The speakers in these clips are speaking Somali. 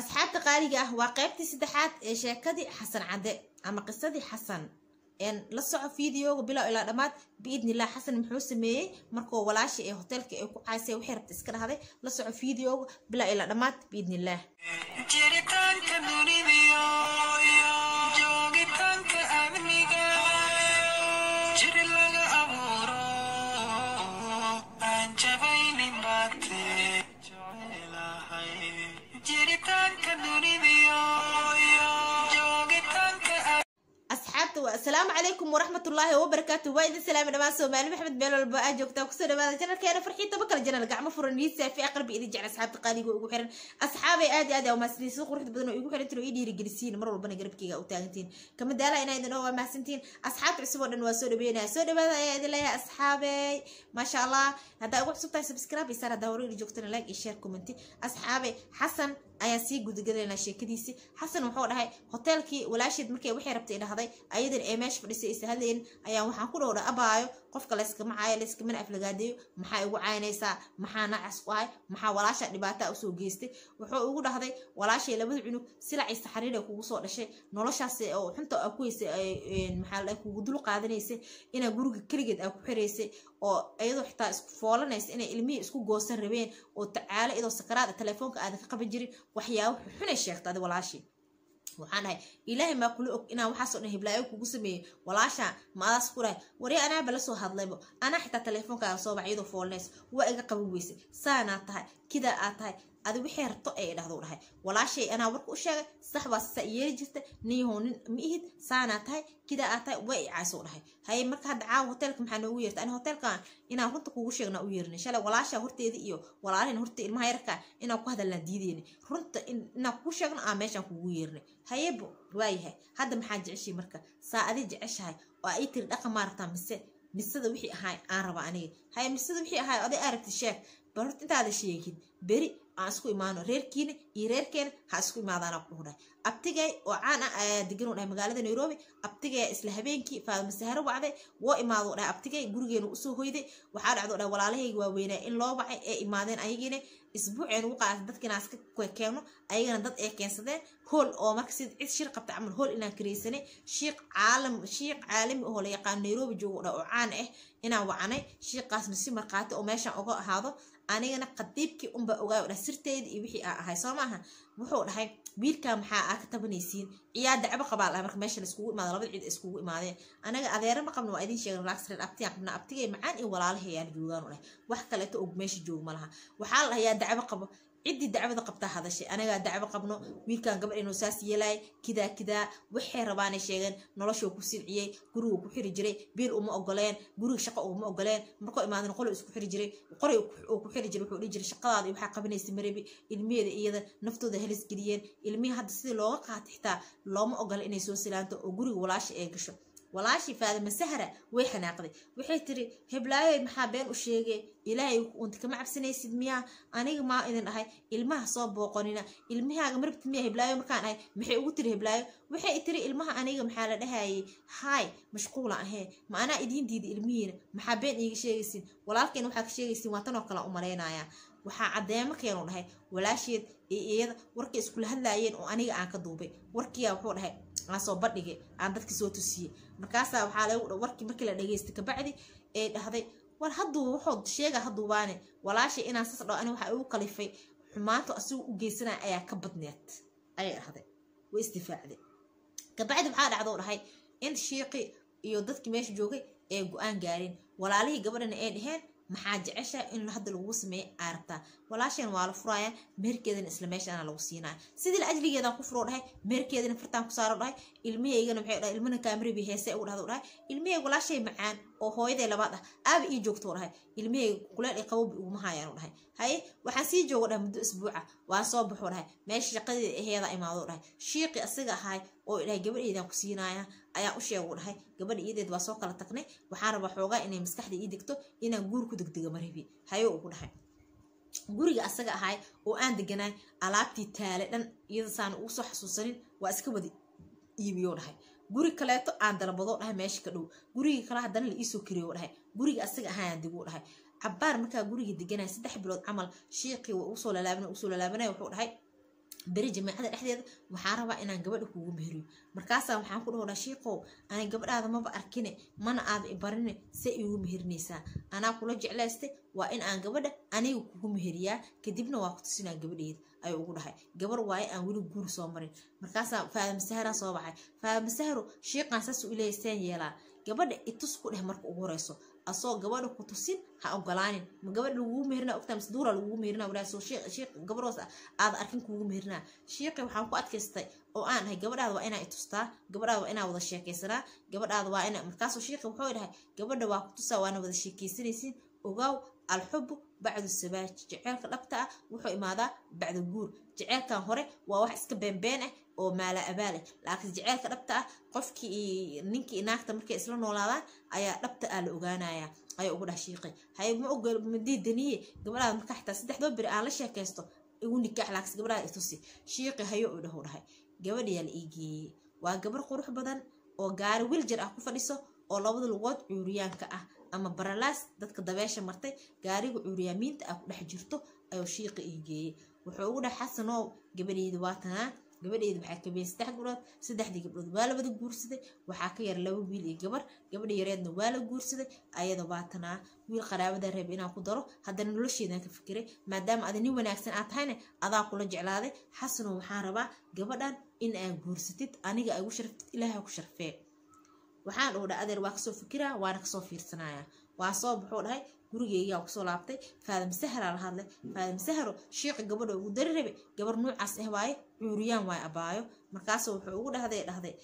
asxaabta qaaliga ah waa qaybtii saddexaad ee sheekadii xasan cadde ama qisadii xasan la soco videoga bilow ilaa dhammaad biidnillah xasan muxuu sameeyey markuu walaasha ee hoteelka ay ku caysay waxay rabta iska dhahday la soco videoga bilow ilaa dhammaad biidnillah jiritaanka dunidiyo وبركاته. السلام عليكم ورحمة الله وبركاته. وايد السلام دمان سومالي محمد ميلو الباج وقتها كسر دمان جنى كان فرحيته بكرة. جنى قاع مفرنيسه في أقرب اذا جعل أصحاب تقالي يقولوا حرن أصحابي آدي آدي وما سني سوق رحت بدنا يقولوا حرن ترو إيدي رجلسين. مره ربنا قرب كيغا وتاغتين كما دالا إنا إذا هو ما سنتين اصحاب عصبوا أنا سودا بينا. سودا بينا يا أصحابي. ما شاء الله. هذا أقول سبسكرايب. يسار دوري. اللي جوكتنا لايك يشير كومنتي. أصحابي حسن ayaan sii gudagalaynaa sheekadiisii xasan wuxuu dhahay hoteelkii walaasheed markay waxay rabtay dhahday ayadan ee meesha fadhisay isa hadlayn ayaan waxaan ku dhowdha abaayo qofka layskama caayo layskamana aflagaadeeyo maxaa igu caynaysaa? Maxaa nacas u ahay? Maxaa walaasha dhibaataa u soo geystay? Wuxuu igu dhahday walaashay labada cunug silacii saxariira kugu soo dhashay. Noloshaas oo xunta aa ku haysay maxaa kugu dul qaadanaysay inaa guriga keligeed aa ku xiraysay oo iyadoo xitaa isku foolanaysa inay ilmihii isku goosan rabeen oo tacaalo iyadoo sakaraada telefoonka aadan ka qaban jirin waxyaabo xunay sheegta adi walaashii waxaan dhahay ilaahay maa kula og inaan waxaasoo dhan hiblaayo kugu sameeyey walaasha ma adaas ku dhahay warya anaaba la soo hadlaybo anaa xitaa teleefoonkaaga soo bax iyadoo foolanaysa waa iga qaban weysay saanaa tahay kidaa aad tahay adi wixii rabto ee dhahdo dhahay. Walaashay anaa warka u sheegay sax baa saa yeeli jirta niyahow ma ihid saanaa tahay kidaa aad tahay waa i caysoo dhahay. Haye marka hadda caawa hoteelka maxaa noogu yeerta ani hoteelkan inaan runta kugu sheegnaa u yeerinay shalay walaasha horteeda iyo walaalahin horta ilmaha yarka inaan ku hadalnaa diideyni runta inaan kugu sheegno aa meeshaan kugu yeerinay hayebo waayahay hadda maxaa jeceshay marka? Saa adi jeceshahay oo ii tiri dhaqa maaragtaa mise misada wixii ahaay aan raba aniga. Haye misada wixii ahaay oday aragti sheeg bal horta intaada sheegin beri aan isku imaano reerkiina iyo reerkeena ha isku imaadaana ku abtigay oo caan ah ayaa degan u dhahay magaalada nairobi. Abtigay isla habeenkii faadma saharo wacday woo imaado dhahay abtigay gurigeena u soo hoyday. Waxaa dhacdo dhahay walaalahayga waaweynaa in loo wacay ee imaadeen ayagiina isbuuceen ugu qaatay dadkiinaas ka keeno ayagana dad ee keensadeen. Hool oo marka sida cid shir qabta camal hool inaan karaysanay shiiq caalam shiiq caalami oo la yaqaan nairobi joogo dha oo caan ah inaan wacanay shiiqaasna si markhaati oo meeshaan uga ahaado anigana qadiibkii unba ogaay dhahay sirteydii iyo wixii aa ahay soo maaha? Wuxuu dhahay wiilkaa maxaa aa ka tabanaysiin? Ciyaa dacbo qabaa lahay marka meesha laiskugu imaado labada cid iskugu imaadeen. Anaga adeero ma qabno waa idin sheegan laagsareer abtiyaan qabna abtigay macaan iyo walaalahay ayaan joogaan u dhahay wax kaleeto og meesha joog ma laha. Waxaa la dhahayaa dacbo qabo ciddii dacwada qabtaa hadashay anagaa dacwo qabno wiilkan gabadh inuu saas yeelaay kidaa kidaa waxay rabaanay sheegeen noloshuu ku silciyey guriguu ku xiri jiray biil uma ogoleen guriga shaqo uma ogoleen markuu imaadan qolo isku xiri jiray qoray uu ku xiri jiray wuxuu dhihi jiray shaqadaada waxaa qabanaysa marabi ilmiheeda iyada naftooda halis geliyeen. Ilmihii hadda sidii looga qaata xitaa looma ogola inay soo silaanto oo guriga walaasha ee gasho walaashii faadima sahra? Way xanaaqday. Waxay tiri heblaayoy maxaa been u sheegay? Ilaahay unta kama cabsanaysid miyaa aniga maa idin dhahay ilmaha soo booqonina. Ilmahaaga marabti miya heblaayo markaan dhahay maxay ugu tiri heblaayo? Waxay tiri ilmaha aniga maxaa la dhahayay? Haay mashquula ahee ma anaa idiin diida ilmihiina. Maxaa been iiga sheegaysin walaalkeena waxaa ka sheegaysin waa tanoo kale u malaynayaa. Waxaa caddeemo keenu dhahay. Walaasheed iyo iyada warkay iskula hadlaayeen oo aniga aan ka duubay. Warkiyaa wuxuu dhahay aan soo bandhigay aan dadki soo tusiyey markaasaa waxaa lagu warkii markii la dhageystay kabacdi ee dhahday war hadduu wuxuu sheega hadduubaane walaashay inaan sas dhaho ani waxaa igu kalifay xumaanto asigu u geysanaya ayaa ka badneed. Ayay dhahday way isdifaacday. Kabacdi waxaa dhacdou dhahay in shiiqi iyo dadkii meesha joogay ee go'aan gaareen walaalihii gabadhana ay dhaheen maxaa jecesha in hadda lagugu sameeya aa rabtaa walaasheen waa la furaaya meherkeedana isla meeshaana lagu siinaya sidii la ajligeedaan ku furoo dhahay meherkeedana fartaan ku saaro dhahay ilmihaygana waxay dhahay ilmana kaamirabi heese ugu dhahdo dhahay. Ilmihayga walaashay macaan oo hooyaday labaad ah. Aaba ii joogto dhahay ilmihayga kuleel ay qabowbi uguma haayaan dhahay haye waxaan sii joogo dhahay muddo isbuuca waan soo baxo dhahay meesha shaqadeeda aheeda imaado dhahay shiiqi asiga ahay oo dhahay gabadheedaan ku siinaya ayaan u sheegu dhahay gabadha iyadeed waa soo kala tagnay. Waxaan rabaa xoogaa inay maskaxda ii degto inaan guur ku degdega marabi hayo ugu dhahay. Guriga asaga ahay oo aan deganaay alaabtii taale dhan iyada saan ugu soo xasuusanin waa iska wada iibiyo dhahay guri kaleeto aan dalbado dhahay meesha ka dhow. Gurigii kale haddana la iisoo kariyo dhahay. Guriga asaga ahayaan deguu dhahay. Cabaar markaa guriga deganaya saddex bilood camal shiiqii waa u soo lalaabana u soo lalaabanaya wuxuu dhahay beri jamaacada dhexdeeda waxaan rabaa inaan gabadha kugu meheriyo markaasaa waxaan ku dhahodhaa shiikow ani gabadhaada maba arkine mana aada ibarine se igu meherinaysaa anaa kula jeclaystay waa in aan gabadha aniga kugu meheriyaa kadibna waa ku tusinaa gabadheeda ayuu ugu dhahay gabar waaye aan weli guur soo marin. Markaasaa faadamasahara soo baxay. Faadamasaharo shiiqaan saas u yeelaa. Gabadha itus ku dheh marka ugu horeyso asoo gabadha ku tusin ha ogolaanin. Ma gabadha lagugu meherina ogtaa mise duura lagugu meherina walaa soo shiiq shiiq gabadhoos arkin kugu meherina shiiqi waxaan ku adkaystay oo aan dhahay gabadhaada waa inaa itustaa gabadhaada waa inaa wada sheekaysanaa gabadhaada waa ina markaasuu shiiqi wuxuu dhahay gabadha waa ku tusaa waana wada sheekaysanaysiin. Ogaaw alxubu bacdu sabaaj. Jeceelka dhabta ah wuxuu imaadaa bacda guur. Jeceelkan hore waa wax iska beenbeen ah oo maala abaal ah laakiin jeceelka dhabta ah qofkii ninkii naagta markay isla noolaadaan ayaa dhabta ah la ogaanaya ayaa ugu dhah shiiqi hay ma ogol madiidaniye gabadhaada xitaa saddexdoo beri aan la sheekaysto igu nikaax laakiin gabadhaada itusi shiiqi hayo u dhahu dhahay. Gabadhiyaa la iigeeyey. Waa gabar qurux badan oo gaari wiljar ah ku fadhiso oo labada lugood cuuriyaanka ah ama baralaas dadka dabeesha martay gaariga cuuriyaamiinta ah ku dhex jirto ayuu shiiqa iigeeyey. Wuxuu ugu dhahay xasanow gabadheedi waa tanaa gabadheedi waxaa kabiyey saddex gabdhood saddexdii gabdhood waa la wada guursaday waxaa ka yar laba wiil iyo gabar gabadha yareedna waa la guursaday ayada waa tanaa wiil qaraabada reeb inaan ku daro haddana nolosheedaan ka fikiray maadaama ada nin wanaagsan aad tahayna adaa kula jeclaaday xasanow waxaan rabaa gabadhan in aad guursatid aniga ay ugu sharftid ilaaha ku sharfee. Waxaan dhaho dha adeer waa ka soo fikiraa waana ka soo fiirsanaya waa soo dhahay gurigeygaa ku soo laabtay faadam saharaa la hadlay. Faadam saharo shiiqa gabadha ugu dari rabe gabar nuucaas ah waaye cuuriyaan waay abaayo. Markaasuu wuxuu ugu dhahday dhahday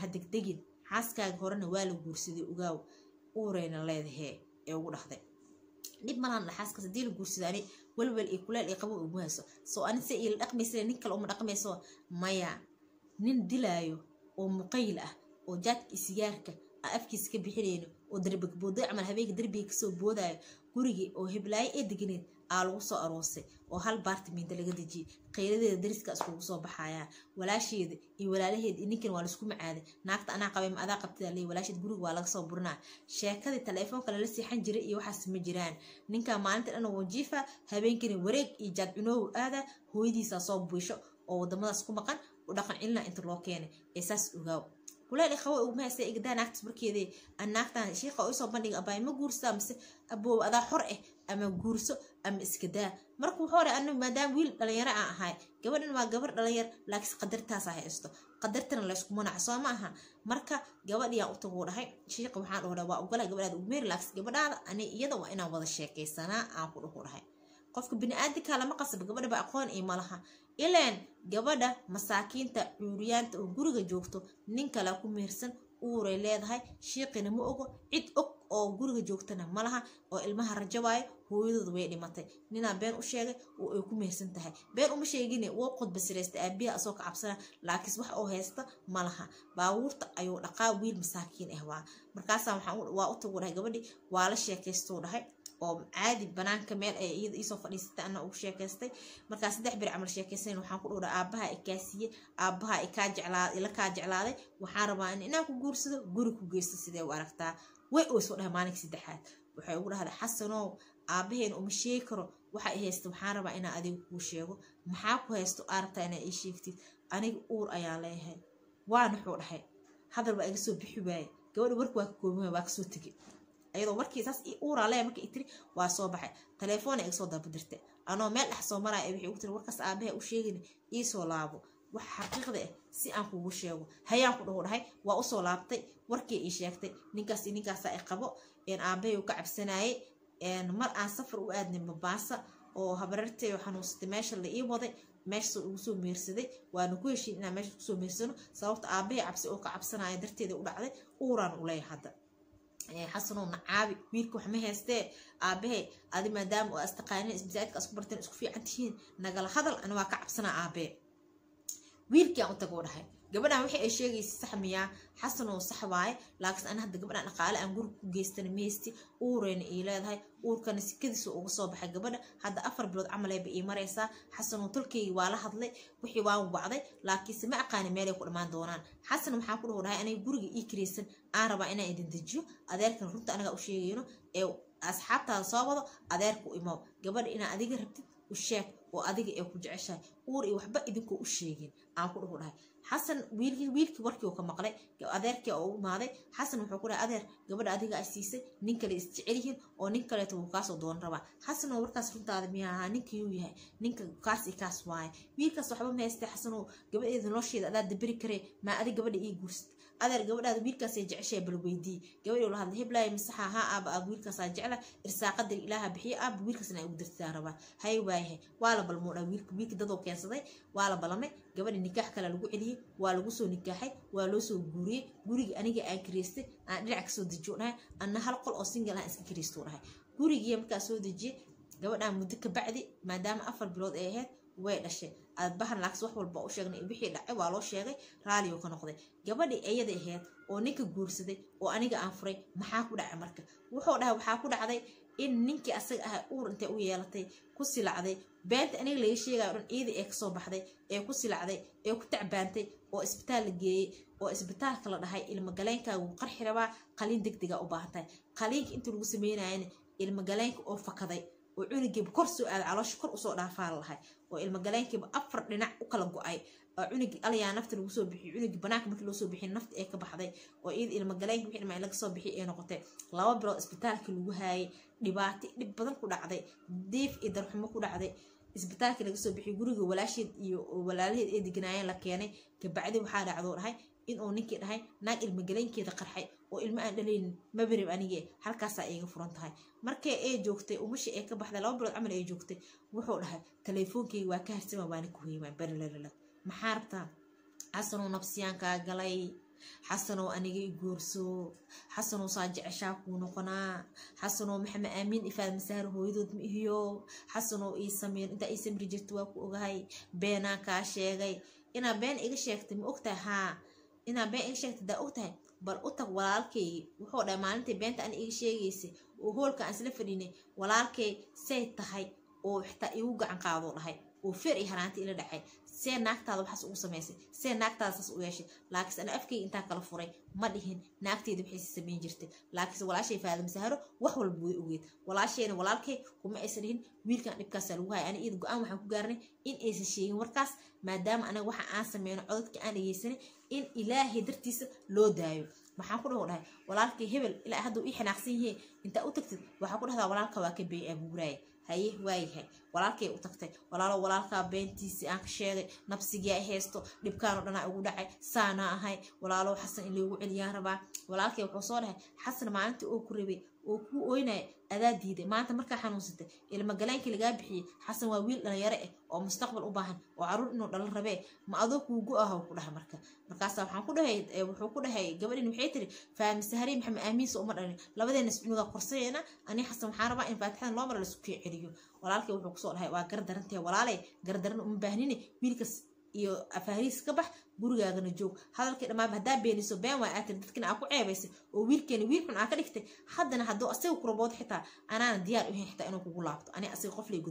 ha degdegin. Xaaskaaga horena waa la guursaday ogaaw uurayna leedahee ee ugu dhahday. Dhib malaan xaaskaas haddii la guursada ani welwel iyo kuleel iyo qabo ugu hayso. Soo ani se iila dhaqmaysa nin kale uma dhaqmayso maya. Nin dilaayo oo muqayl ah oo jaadka iyo sigaarka aan afkiisa ka bixinayno oo darbabooday camal habeenka darbiga ka soo boodaayo gurigii oo heblaayo ee deganeed aa lagu soo aroosay oo hal baartimiinta laga dejiyey qayladeeda dariska iskugu soo baxayaan walaasheeda iyo walaalaheeda iyo ninkan waa la isku macaaday. Naagta anaa qabay ma adaa qabtida leey walaasheed guriga waa laga soo burinaa. Sheekadii taleefoonka lala seexan jiray iyo waxaas ma jiraan. Ninkan maalinta dhan wajiifa habeenkani wareeg iyo jaad cunoow aada hooyadiisaa soo buisho oo wadamadaas ku maqan u dhaqan cilina inta loo keenay. Ee saas ogaaw kuleel qawo uguma haysa igdaa naagtas markeedii naagtan shiiqa oo isoo bandhiga abaay ma guursaa mise aboow adaa xor ah ama guurso ama iska daa. Marka wuxuu odhay anigu maadaama wiil dhalinyaro aan ahay gabadhan waa gabar dhalinyar laakiinse qadartaas haysto. Qadartana laysku manaca soo ma aha. Marka gabadhiyaan u dhahay shiiqa waxaan dhaho waa ogolaa gabadhaada ugu meeri laakiinse gabadhaada ani iyada waa inaan wada sheekaysanaa aan ku dhahu dhahay qofka bini-aadinka lama qasaba gabadhaba aqoon iyo malaha ilaan gabadha masaakiinta cuuriyaanta oo guriga joogto nin kale ku mehersan uuray leedahay shiiqina ma ogo cid og oo guriga joogtana malaha oo ilmaha rajabaayo hooyadooda way dhimatay. Ninaa been u sheegay oo ay ku mehersan tahay. Been uma sheegine woo qodbasiraysta aabiyaha asoo ka cabsana laakiinse wax oo haysta malaha baabuurta ayuu dhaqaa wiil masaakiin ah waa. Markaasaa waa u tagu dhahay gabadhii waa la sheekaystuu dhahay oo caadi banaanka meel ay iyada iisoo fadhiisatay ana ugu sheekaystay markaa saddex bir camal sheekaysayn waxaan ku dhowdha aabaha ikaasiiye aabaha ikaa jeclaa ila kaa jeclaaday. Waxaan rabaa in inaan ku guursado guri ku geysto sidee u aragtaa? Way oo soo dhahay maalinka saddexaad. Waxay ugu dhahday xasanow aabaheena uma sheegi karo. Waxa i haysta waxaan rabaa inaan adiga kuu sheego. Maxaa ku haysto aa rabtaa inaa ii sheegtid? Aniga uur ayaa leeyahay. Waana wuxuu dhahay. Hadal baa iga soo bixi waaye. Gabadha warka waa ka kooban waa ka soo tegay ayadoo markii saas uuraa leeya marka tiri waa soo baxay. Telefoona iga soo dabadirtay anoo meel dhex soo maraya waxay ugu tiri warkaas aabahe u sheegin iisoo laabo. Wax xaqiiqda ah si aan kugu sheego. Hayaan ku dhahu dhahay waa u soo laabtay. Warkii ii sheegtay ninkaas ninkaasa i qabo. Aabahay uu ka cabsanayay. Mar aan safar u aadnay mabaasa oo habareertay xanuunsatay meesha la ii waday meesha ugu soo meersaday waana ku heshiin inaan meesha ku soo meersano. Sababta aabahay cabsi oo ka cabsanaya darteeda u dhacday uuraan u hadda adi maadaama oo astaqaanin ismasaajidka isku barteen isku fiican tihiin nagala hadal ani waa ka cabsanaa aabee wiilkiaan u tagoo dhahay gabadhan waxay ay sheegaysa sax miyaa xasanow sax waaye laakiin ani hadda gabadhan dhaqaale aan guriga ku geystana maysti uurayna ii leedahay. Uurkana sikadiisa uga soo baxay gabadha hadda afar bilood camalayba ii maraysaa xasanow tolkeygi waa la hadlay wixii waa wacday laakiinse ma aqaani meelay ku dhammaan doonaan. Xasan waxaa ku dhaho dhahay guriga ii kiraysan aan rabaa inaan idin dejiyo adeerkan runta anaga u sheegayno ee asxaabtaada soo wado adeerka u imow. Gabadha inaa adiga rabtid u sheeg oo adiga ee ku jeceshahay uur iyo waxba idinkoo u sheegin aan ku dhuhu dhahay. Xasan wiilkii warkii uu ka maqlay adeerkii oo u imaaday xasan wuxuu ku dhahay adeer gabadha adiga ay siisay nin kale isjecel yihiin oo nin kaleeto wuu kaasoo doonan rabaa. Xasan oo warkaas runtaada miyaa ahaa ninkii uu yahay ninka kaas iyo kaas waaye. Wiilkaas waxba ma haystay xasan oo gabadheeda nolosheeda adaa daberi karee maa adi gabadha ii guursid adeer gabadhaada wiilkaasay jeceshay bal weydii. Gabadhii la hadlay heblaay masaxa haa aaba aaba wiilkaasaa jecla irsaaqadar ilaaha bixiyo aaba wiilkaasna ay ugu dirtaa rabaa. Hay waayahay waa la balmuudhaa wiilkii dadoo keensaday waa la balamay. Gabadhi nikaax kale lagu celiyey waa lagu soo nikaaxay waa loo soo guuriyey gurigii aniga aan kiriystay aan dhinac ka soo dejiyo dhahay anna hal qol oo single ah iska kiriysto dhahay. Gurigii markaa soo dejiyey gabadhaan muddo ka bacdi maadaama afar bilood ay ahayd way dhashay aadbahan laaks wax walba u sheegnay wixii dhacay waa loo sheegay raaliyo ka noqday. Gabadhii ayada ahayd oo ninka guursaday oo aniga aan furay maxaa ku dhacay marka? Wuxuu dhahay waxaa ku dhacday in ninkii asaga ahaa uur intay u yeelatay ku silacday beenta aniga laga sheegayo dhan ciidii ee ka soo baxday ee ku silacday ee ku tacbaantay oo isbitaal la geeyey oo isbitaalka la dhahay ilmagaleynkaagu qarxi rabaa qaliin degdega u baahan qaliinka inta lagu sameynayana ilmagaleenka oo fakaday oo cunigiiba kor soo aaday caloosha kor u soo dhaafaa lahay oo ilmagaleenkiiba afar dhinac u kala go'ay. Oo cunigi alayaa nafta lagu soo bixiyo cunigi banaanka markii loo soo bixiy nafta ee ka baxday oo iyada ilmagaleenka wixii dhimaa laga soo bixiy ee noqotay. Laba bilood isbitaalka lagu haayay dhibaato dhib badan ku dhacday diif iyo darxumo ku dhacday. Isbitaalkii laga soo bixiyay guriga walaasheed iyo walaalaheed ee deganaayeen la keenay. Kabacdi waxaa dhacdoo dhahay inuu ninkii dhahay naag ilmagaleenkeeda qarxay oo ilmo aan dhalaynin mabarib anige halkaasaa iiga furan tahay. Markay ee joogtay umashi ee ka baxday laba bilood camal ee joogtay wuxuu dhahay telefoonkeyga waa ka harsama waana ku hoymaan balalala maxaa rabtaa? Xasanow nabsiyaankaa galay xasanow aniga i guurso xasanow saa jeceshaa kuu noqonaa xasanow maxamed aamiin ifaad masaar hooyadood ma ihiyo xasanow ii sameyn intaa ii samri jirta waa ku ogahay beenaan kaa sheegay. Inaa been iga sheegtay ma ogtahay haa inaa been iga sheegtay daa ogtahay bal u tag walaalkaygi wuxuu dhahay maalintai beenta ana iga sheegaysay oo hoolka aan isla fadhinay walaalkay say tahay oo xitaa igu gacan qaadoo dhahay. Oo feer iyo haraanta ila dhacay see naagtaada waxaas ugu samaysay see naagtaada saas u yeeshay laakiinse ana afkayga intaa kala furay ma dhihin naagteeda waxayse samayn jirtay. Laakiinse walaashay saharo wax walba way ogeed walaashayna walaalkay kuma aysan dhihin wiilkan dhibkaasaa lagu haya ana iyada go'aan waxaan ku gaarnay in aysan sheegin warkaas maadaama anaga waxa aan sameyno codadka aan dhegeysanay in ilaahay dartiisa loo daayo. Maxaan ku dhaho dhahay walaalkay hebel ilaa hadduu ii xanaaqsan yihiin intaa u tagtid waxaa ku dhahdaa walaalka waa ka abuuraaye haye waayahay walaalkay u tagtay. Walaalo walaalkaa beentiisii aan ka sheegay. Nabsigii ay haysto. Dhibkaanoo dhanaa igu dhacay. Saanaa ahay. Walaalo xasan in loogu celiyaan rabaa. Walaalkay wuxuu soo dhahay xasan maalintii oo ku rabay oo kuu ooynaya adaa diiday. Maanta markaa xanuunsatay ilmagaleenkii lagaa bixiyey xasan waa wiil dhalinyaro ah oo mustaqbal u baahan oo carruur inuu dhalan rabee. Ma adoo kuugu ah ku dhaha marka markaasa waxaan ku dhahay wuxuu ku dhahay gabadhin waxay tiri faamisahari maxamed aamiinsa uma dhalin. Labadeena iscunuga qorsayeyna ani xasan waxaan rabaa in faatixadan loo mara la isku kee celiyo walaalkay wuxuu ku soo dhahay waa gardarantee walaalay gardaran uma baahnini. Wiilkas iyo afaariis ka bax gurigaagana joog. Hadalkii dhammaaba haddaa beeniso been waa aatiri dadkina aa ku ceebaysay oo wiilkeeni wiil xun aa ka dhigtay. Haddana hadduu asaga kurabood xitaa anaana diyaar uhayn xitaa inuu kugu laabto. Ani asaga qof lay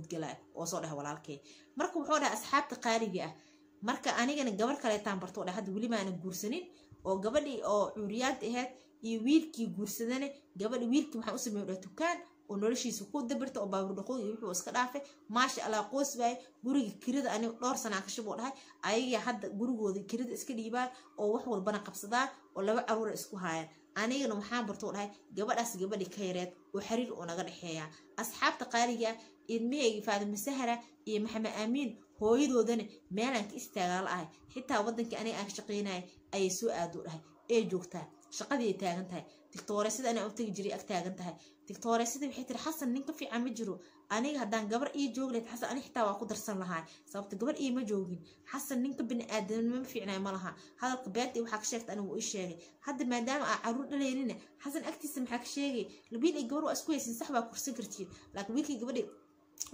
oo soo dhahay walaalkay marka wuxuu dhahay asxaabta qaaliga ah. Marka anigana gabar kaleetaan bartoo dhahay hadda weli maana guursanin oo gabadhii oo cuuriyaanta ahayd iyo wiilkii guursadane gabadhi wiilkii waxaan u sameeyo dhahay tukaan oo noloshiisa ku dabirta oo baabur dhaqoon iyo wuxuu iska dhaafay. Maasha allah qoys waaye guriga kirida ani dhowr sanaa ka shuboo dhahay. Ayaga hadda gurigooda kirida iska dhiibaan oo wax walbana qabsadaan oo laba caruura isku haayaan anigana waxaan bartoo dhahay gabadhaas gabadhi ka yareed oo xiriir oo naga dhexeeya asxaabta qaaliga ilmahayga faadima sahara iyo maxamed aamiin hooyadoodana meelaan ka istaagaa la ahay xitaa wadankii aniga aan ka shaqaynaya ayay soo aadoo dhahay. Ee joogtaa shaqadii ay taagan tahay. Digtooreysada anaa u tegi jiray ag taagan tahay. Digtooreysada waxay tiri xasan nin ka fiican ma jiro. Aniga haddaan gabar ii joogi lahayd xasan ani xitaa waa ku darsan lahaa sababta gabar iima joogin. Xasan ninka bini aadamnimo ma fiicnay ma laha. Hadalka beenta waxaa ka sheegta anigu ii sheegay. Hadda maadaama aa carruur dhalaynina xasan agtiisa maxaa ka sheegay? Wiil ay gabar waa isku haysin sax baa kursan kartiin laakiin wiilkii gabadhi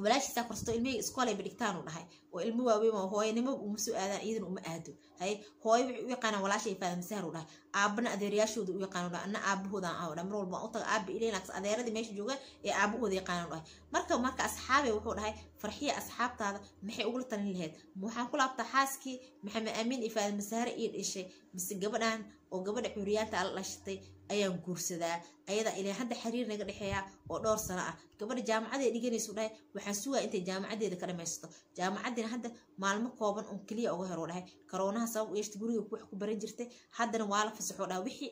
walaashiisaa korsato ilmihii iskoolay badhigtaanu dhahay. Oo ilmo waaweyn oo hooyanimo uma soo aadaan iyadana uma aado. Haye hooyo waxay u yaqaanaan walaashay faadama sahar u dhahay. Aabana adeerayaashooda u yaqaano dhahay. Anna aabahoodan ah dhahay mar walba u taga. Aaba ileenax adeeradii meesha joogaan ee aabahooda yaqaano dhahay. Marka marka asxaabe wuxuu dhahay farxiya asxaabtaada maxay ugula talin lahayd waxaan ku laabtaa xaaskii maxamed amiin iyo faadima sahre ii dhishay. Mise gabadhan oo gabadha xuriyaanta ala dhashatay ayaan guursadaa. Ayadaa ilaa hadda xiriir naga dhexeeya oo dhowr sano ah. Gabadha jaamacadeeda dhiganaysu dhahay waxaan sugaa intay jaamacadeeda ka dhamaysato. Jaamacaddiina hadda maalmo kooban un keliya uga hero dhahay. Karoonaha sabab yeeshta guriga wax ku baran jirtay. Haddana waa la fasaxo dhahay wixii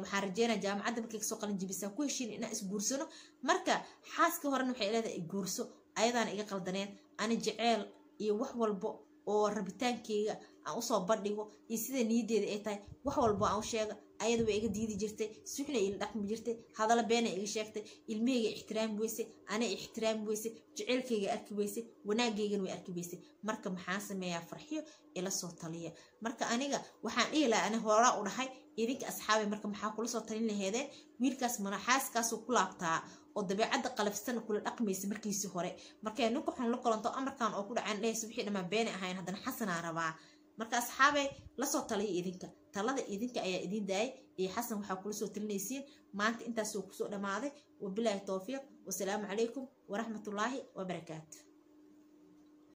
waxaan rajeynaya jaamacadda markay ka soo qalin jibisaan. Ku heshiin inaan isguursano marka xaaska horena waxay leedahay guurso. Ayadaana iga qaldaneen. Ani jeceel iyo wax walbo oo rabitaankeyga aan u soo bandhigo iyo sida niyadeeda ay tahay wax walbo aan u sheega ayada iga diidi jirtay suxna ila dhaqmi jirtay. Hadalla beena iga sheegtay ilmaheyga ixtiraami weysay ana ixtiraami weysay jeceylkeyga arki weysay wanaageygana way arki weysay. Marka maxaan sameeyaa farxiyo? Ila soo taliya. Marka aniga waxaan dhihi lahaa ani u dhahay idinka asxaabay marka maxaa kula soo talin laheedeen wiilkaas mana xaaskaasuu ku laabtaa oo dabeecadda qalafsana kula dhaqmaysa markiisii hore. Markay ninka xun la kolanto amarkan oo ku dhacaan dhehaysa wixii dhammaa beena ahayn haddana xasanaa rabaa marka asxaabay la soo taliya idinka talada idinka ayaa idiin daayay iyo xasan waxaa kula soo talinaysiin maanta intaasoo ku soo dhammaaday wabilaahi towfiiq wasalaamu calaykum waraxmatullaahi wabarakaatu